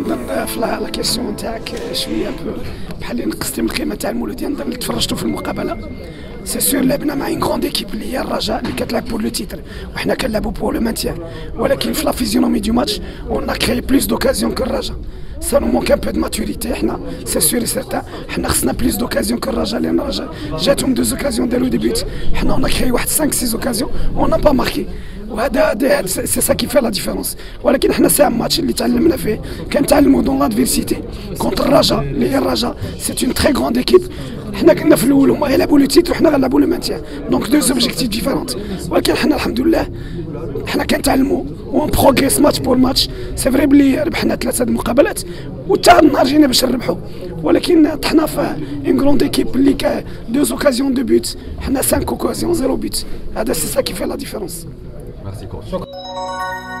نظن في la question تاعك شوية بحال اللي نقصتي من القيمة تاع المولوديه نظن اللي تفرجتوا في المقابلة. c'est sûr لعبنا مع une grande équipe اللي هي الرجاء اللي كتلعب pour le titre وحنا كنلعبوا pour le maintien ولكن في la physionomie du match on crée plus d'occasions que الرجاء ça nous manque un peu de maturité حنا c'est sûr et certain حنا خصنا plus d'occasions que الرجاء لأن الرجاء جاتهم deux occasions داروا deux buts حنا on crée واحد 5 6 occasions on pas marqué وهذا c'est ça qui fait la différence. ولكن حنا c'est match اللي تعلمنا فيه. كنتعلموا dans l'adversité contre الرجاء اللي هي الرجاء c'est une très grande équipe حنا كنا في الأول هما يلعبوا le titre وحنا غنلعبوا le maintien donc deux objectifs différents ولكن حنا الحمد لله حنا كنتعلموا. on progresse match par match c'est vrai بلي ربحنا ثلاثة المقابلات. وتا النهار جينا باش نربحوا ولكن طحنا في une grande équipe اللي deux occasions deux buts حنا 5 occasions zéro but هذا سي سا كي في لا ديفيرونس. 話していこう。